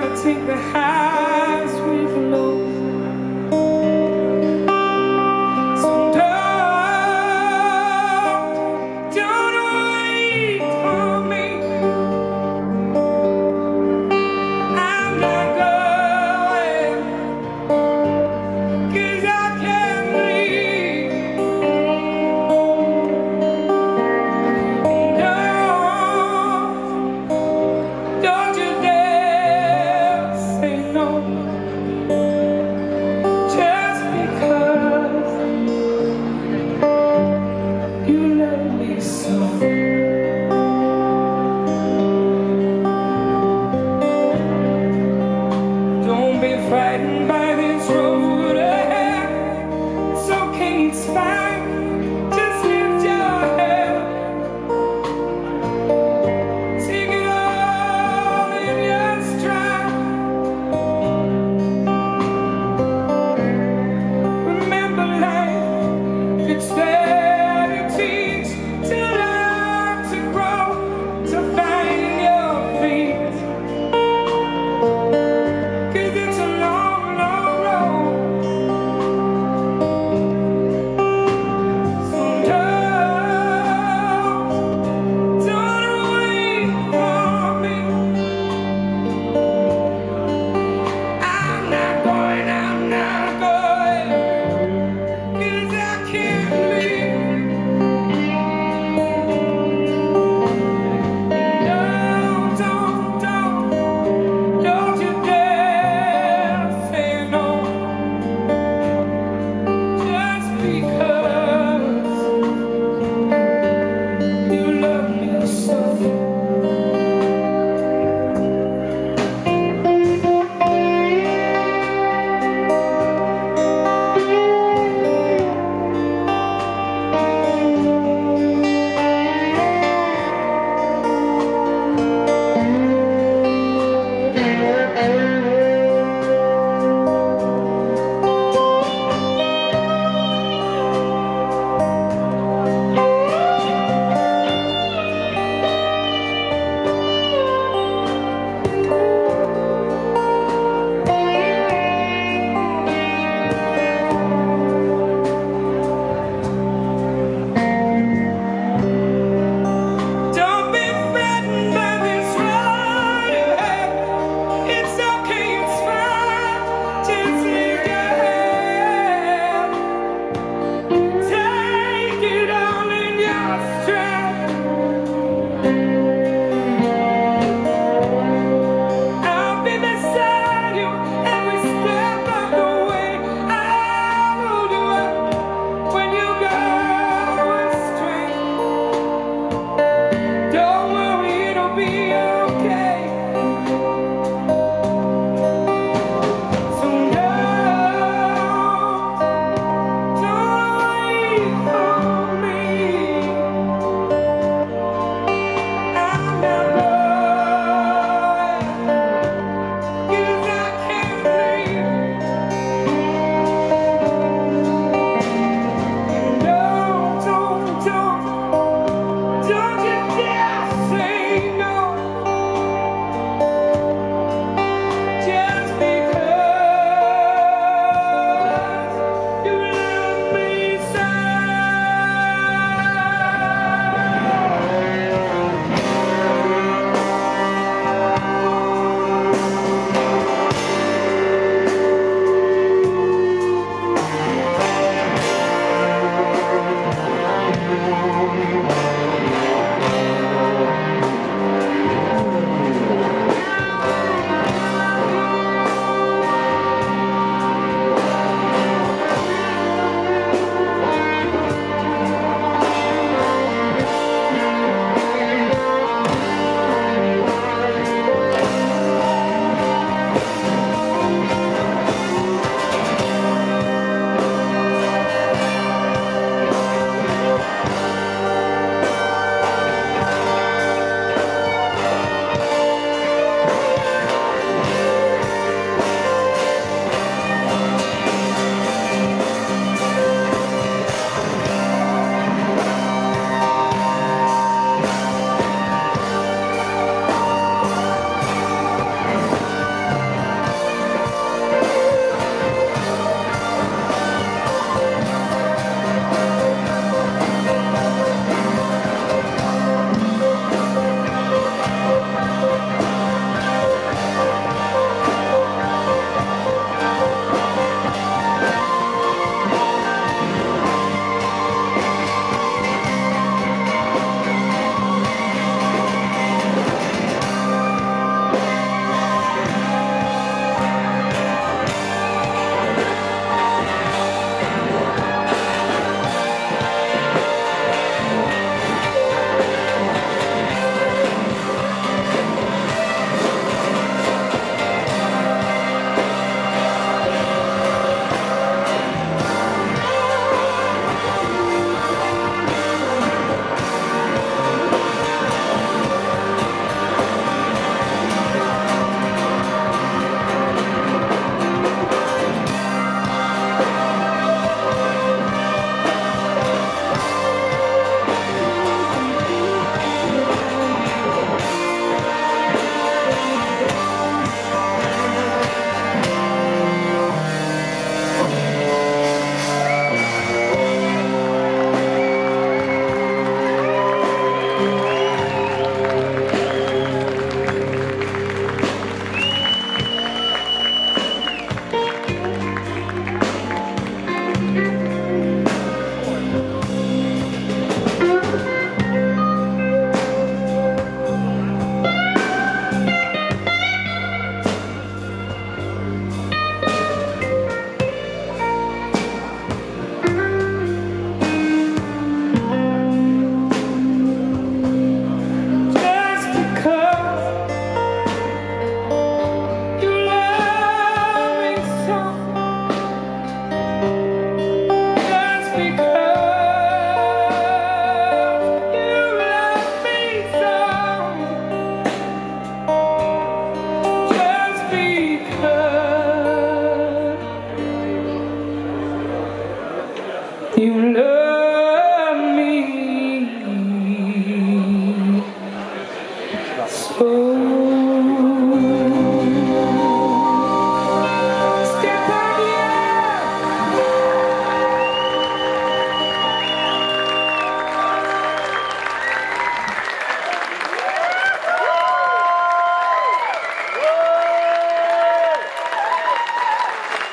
gotta take the highs we've.